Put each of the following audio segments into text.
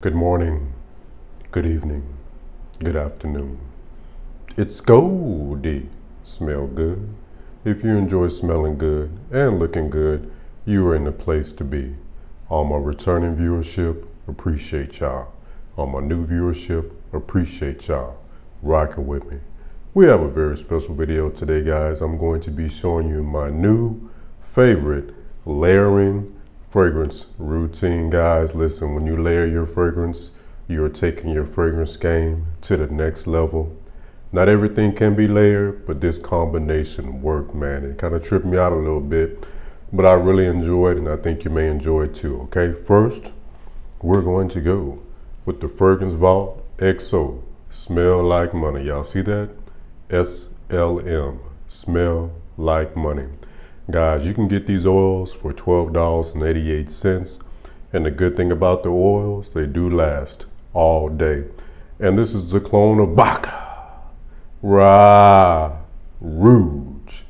Good morning, good evening, good afternoon. It's Goldie. Smell good. If you enjoy smelling good and looking good, you are in the place to be. All my returning viewership, appreciate y'all. All my new viewership, appreciate y'all. Rocking with me. We have a very special video today, guys. I'm going to be showing you my new favorite layering fragrance routine, guys. Listen, when you layer your fragrance, you're taking your fragrance game to the next level. Not everything can be layered, but this combination worked, man. It kind of tripped me out a little bit, but I really enjoyed it, and I think you may enjoy it too, okay? First, we're going to go with the Fragrance Vault XO. Smell like money. Y'all see that? SLM. Smell like money. Guys, you can get these oils for $12.88. And the good thing about the oils, they do last all day. And this is the clone of Bacca. Ra Rouge.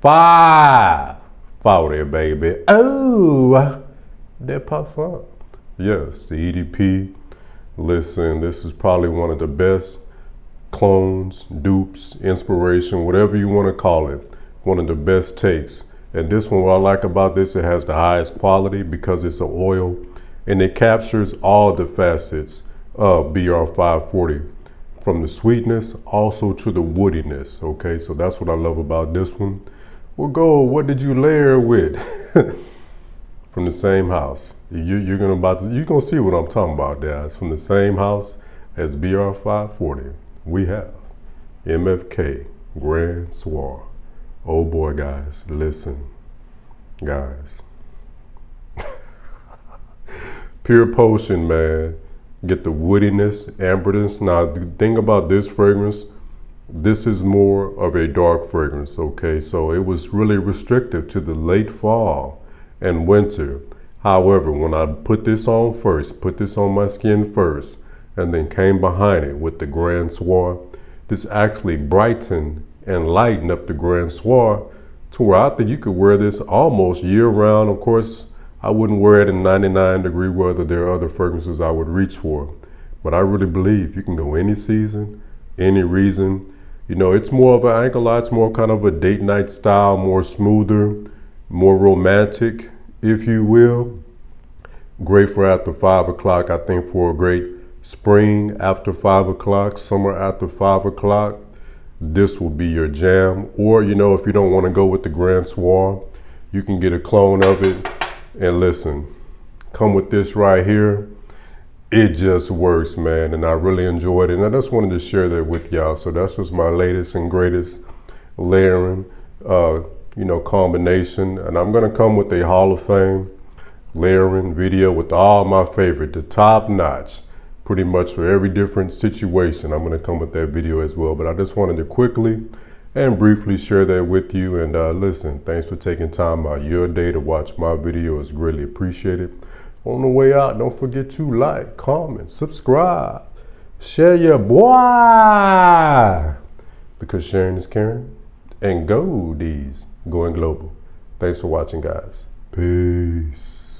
Five. There, baby. Oh, that parfum. Yes, the EDP. Listen, this is probably one of the best clones, dupes, inspiration, whatever you want to call it. One of the best takes and this one, what I like about this, it has the highest quality because it's an oil and it captures all the facets of BR540 from the sweetness also to the woodiness. Okay, so that's what I love about this one. Well, go, what did you layer with? from the same house. You, are gonna about to, you're gonna see what I'm talking about, guys. From the same house as BR540, we have MFK Grand Soir. Oh boy, guys, listen. Guys. Pure potion, man. Get the woodiness, amberness. Now, the thing about this fragrance, this is more of a dark fragrance, okay? So it was really restrictive to the late fall and winter. However, when I put this on first, put this on my skin first, and then came behind it with the Grand Soir, this actually brightened and lighten up the Grand Soir to where I think you could wear this almost year round. Of course, I wouldn't wear it in 99 degree weather. There are other fragrances I would reach for. But I really believe you can go any season, any reason. You know, it's more of an ankle lot. it's more kind of a date night style, more smoother, more romantic, if you will. Great for after five o'clock, I think for a great spring after five o'clock, summer after five o'clock this will be your jam. Or, you know, if you don't want to go with the Grand Soir, you can get a clone of it. And listen, come with this right here. It just works, man. And I really enjoyed it. And I just wanted to share that with y'all. So that's just my latest and greatest layering, uh, you know, combination. And I'm going to come with a Hall of Fame layering video with all my favorite, the top notch pretty much for every different situation. I'm going to come with that video as well. But I just wanted to quickly and briefly share that with you. And uh, listen, thanks for taking time out your day to watch my video. It's greatly appreciated. On the way out, don't forget to like, comment, subscribe, share your boy. Because sharing is caring. And Goldie's going global. Thanks for watching, guys. Peace.